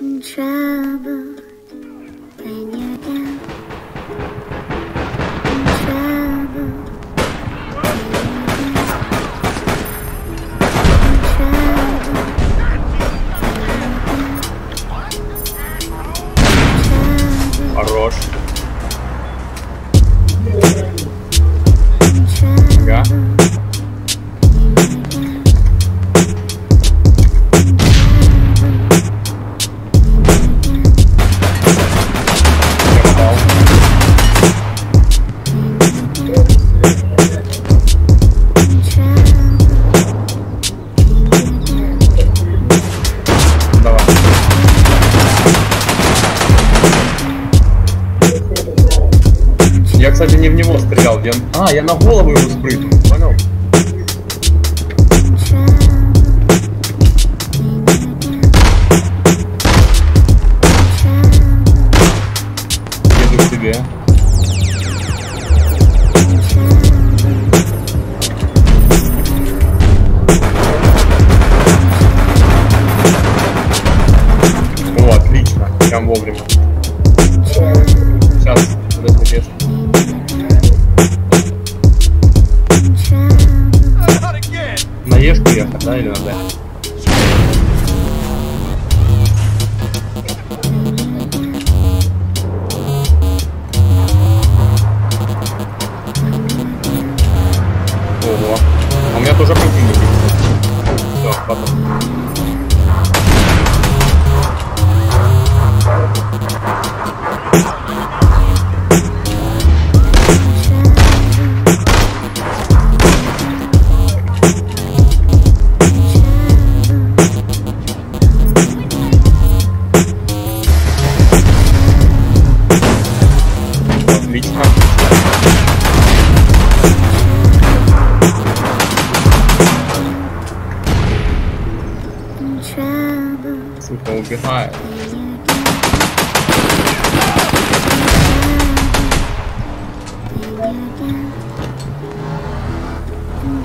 in trouble Я, кстати, не в него стрелял. Я... А, я на голову его спрыгнул. Понял? Еду к тебе. О, отлично. Прям вовремя. ないのなん Oh god.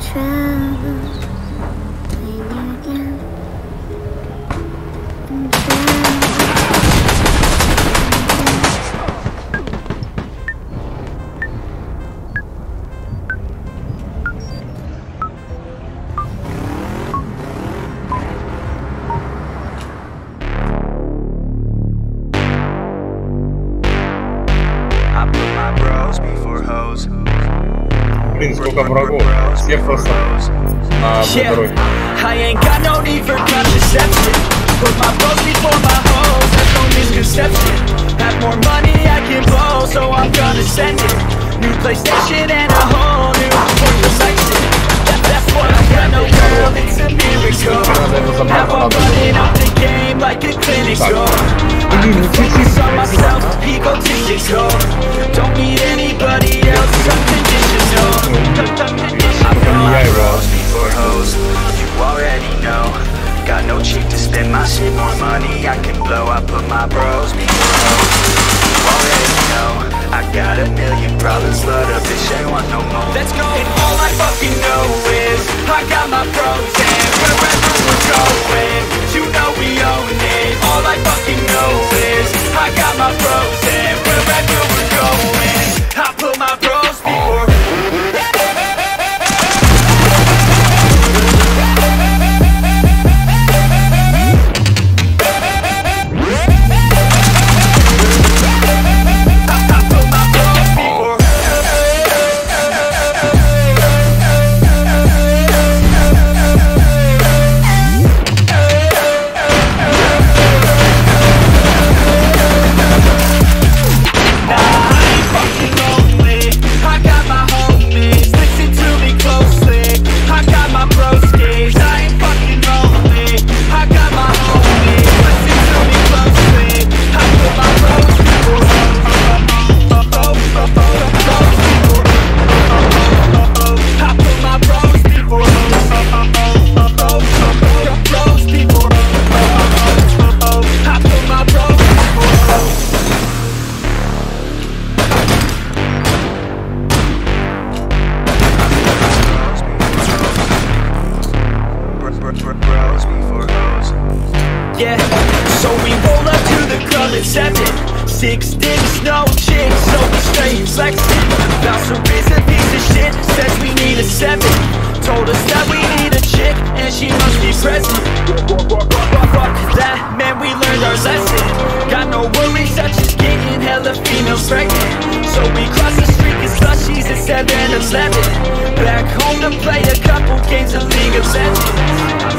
Travel. I put my bros before hoes. Блин, сколько врагов. Все просто на одной Yeah, дороге. I ain't got no need for contraception. Put my bros before my hoes, there's no misconception. Have more money I can blow, so I'm gonna send it. New PlayStation and a whole new organization. That, that's what I got, no girl, it's a miracle. Now I'm running up the game like a clinic store. I can focus on myself, egotistical. spend my shit, more money I can blow. I put my bros before. You already know. I got a million problems, but a bitch ain't want no more. Let's go. And all I fucking know is I got my pros and wherever we're going, you know we own it. All I fucking know is I got my pros Bouncer is a piece of shit, says we need a seven. Told us that we need a chick, and she must be present. Fuck that, man, we learned our lesson. Got no worries, such as getting hella females pregnant. So we cross the street, cause slushies at 7 Eleven. Back home to play a couple games of League of Legends.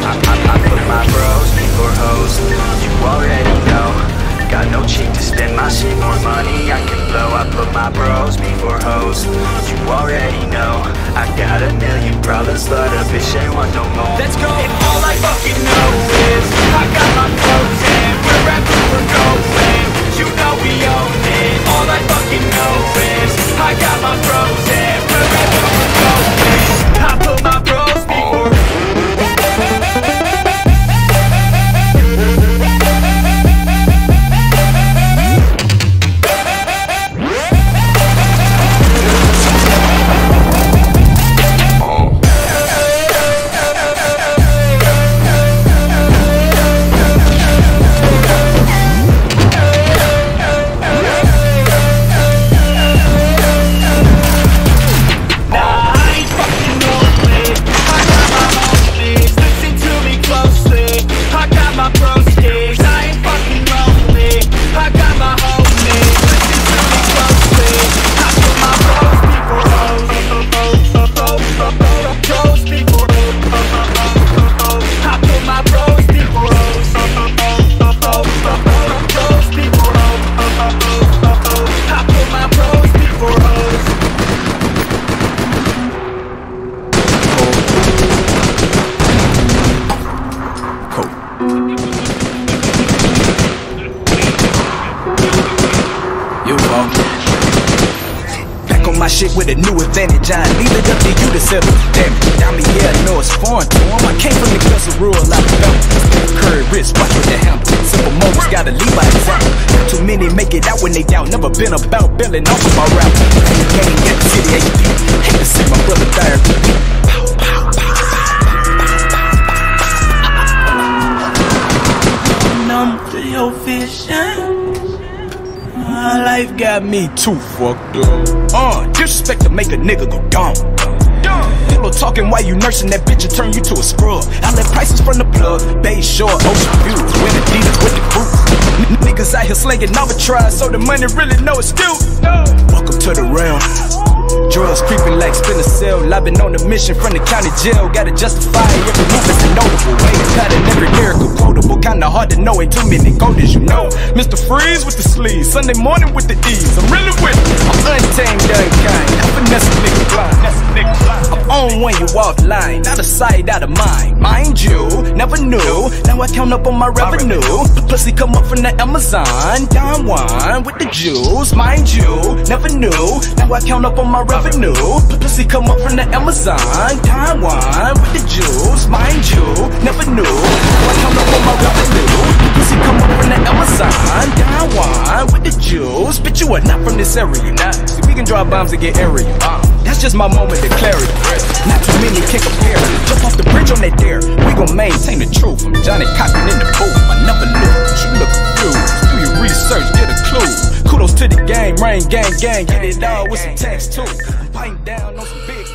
I, I, I put my bros before hoes You already know Got no cheek to spend. My shit More money I can blow I put my bros before hoes. You already know I got a million problems But a bitch ain't want no more. Let's go. And all I fucking know shit with a new advantage. I leave it up to you to settle. Damn it, I mean, yeah, I know it's foreign to 'em. I came from the of rural Alabama. Curry wrist, watch with the hammer. Simple moments, gotta lead by example. Too many make it out when they doubt. Never been about billing off of my. Ain't gang at the city, got me too fucked up. Uh, disrespect to make a nigga go dumb. Pillow talking while you nursing that bitch and turn you to a scrub. I let prices from the plug, Bay Shore, Ocean View, win Adidas with the. N- niggas out here slinging arbitrage, so the money really no excuse. Welcome to the realm. Drugs creeping like spin a cell. I've been on a mission from the county jail. Gotta justify every move Kinda hard to know, ain't too many coders, you know. Mr. Freeze with the sleeves. Sunday morning with the ease. I'm really with it. I'm untamed, unkind. I'm finesse a nigga blind. I'm on when you offline. Out of sight, out of mind. Mind you, never knew. Now I count up on my revenue. The Pussy come up from the Amazon. Don Juan with the jewels. Mind you, never knew. Now I count up on my revenue. The Pussy come up from the Amazon. Don Juan with the jewels. Mind you, never knew. Now I count up on my revenue. Pussy come up from the Amazon. Don Juan with the jewels. Bitch, you are not from this area. Nah, see, we can drop bombs and get area. Uh, that's just my moment of clarity. Not too many can compare. Jump off the bridge on that dare. We gon' maintain the truth. I'm Johnnie Cochran in the booth. I never lose. You look confused. Do your research, get a clue. Kudos to the game, rain, gang, gang. Get it all with some text too. I'm biting down on some big.